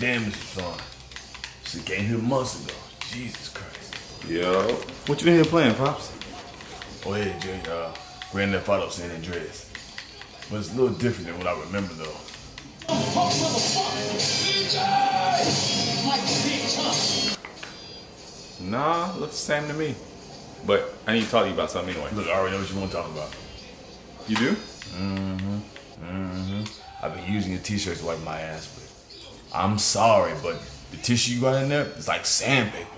this is fun. She came here months ago. Jesus Christ. Yo, what you in here playing, pops? Oh, hey, Jay, uh, Grand Theft Auto San Andreas. But it's a little different than what I remember, though. Nah, looks the same to me. But I need to talk to you about something anyway. Look, I already know what you want to talk about. You do? Mhm, mhm. I've been using your t-shirt to wipe my ass with. I'm sorry, but the tissue you got in there is like sandpaper.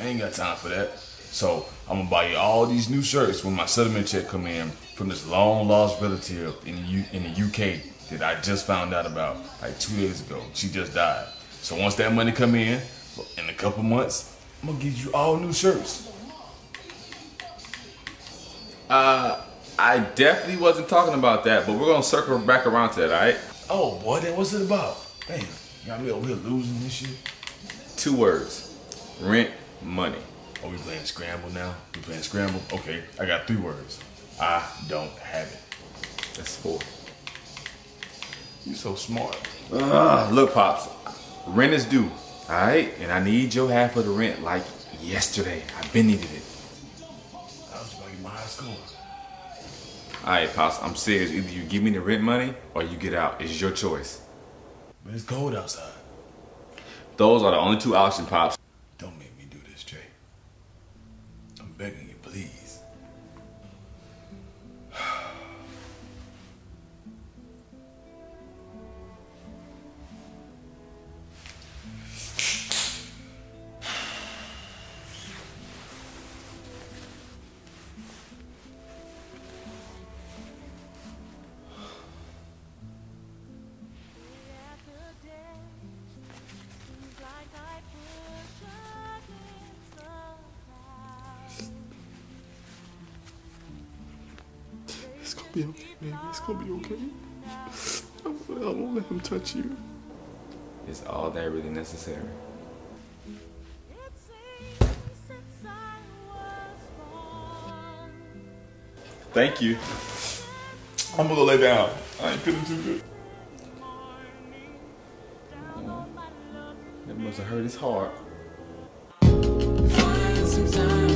I ain't got time for that. So I'm gonna buy you all these new shirts when my settlement check come in from this long lost relative in the, U- in the UK that I just found out about like two days ago. She just died. So once that money come in, in a couple months, I'm gonna get you all new shirts. Uh, I definitely wasn't talking about that, but we're gonna circle back around to that, alright? Oh boy, then what's it about? Damn, me over here losing this shit. Two words. Rent money. Are we playing Scramble now? We playing Scramble? Okay, I got three words. I don't have it. That's four. You so smart. Ugh, look, Pops. Rent is due, alright? And I need your half of the rent like yesterday. I've been needed it. I was like my high school. Alright, Pops, I'm serious. Either you give me the rent money or you get out. It's your choice. But it's cold outside. Those are the only two options, Pops. Don't make me do this, Jay. I'm begging you, please. Be okay, baby. It's gonna be okay. I won't, let him touch you. Is all that really necessary. Thank you. I'm gonna go lay down. I ain't feeling too good. That must have hurt his heart. Find some time